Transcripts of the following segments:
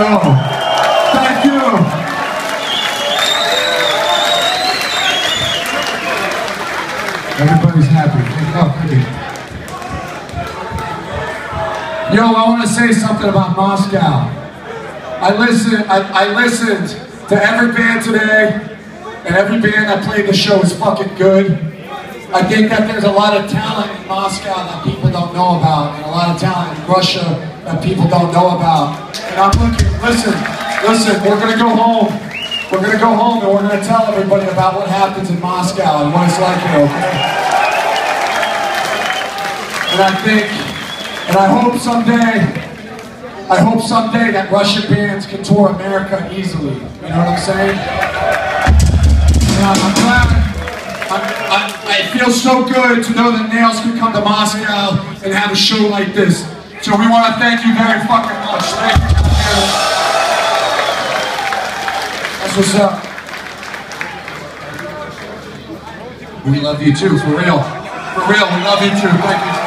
Thank you. Everybody's happy. Oh. Yo, I want to say something about Moscow. I listened. I, I listened to every band today, and every band that played the show is fucking good. I think that there's a lot of talent in Moscow that people don't know about, and a lot of talent in Russia that people don't know about. And I'm looking. Listen, listen. We're gonna go home. We're gonna go home, and we're gonna tell everybody about what happens in Moscow and what it's like here. Okay? And I think, and I hope someday, I hope someday that Russian bands can tour America easily. You know what I'm saying? And I'm, glad. I'm, I, it feels so good to know that Nails can come to Moscow and have a show like this. So we want to thank you very fucking much. Thank you. That's what's up. We love you too, for real. For real, we love you too. Thank you.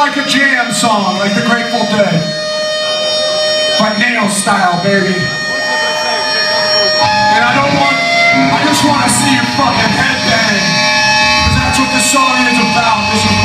like a jam song, like the Grateful Dead. But nail style, baby. And I don't want, I just want to see your fucking head bang. Because that's what this song is about.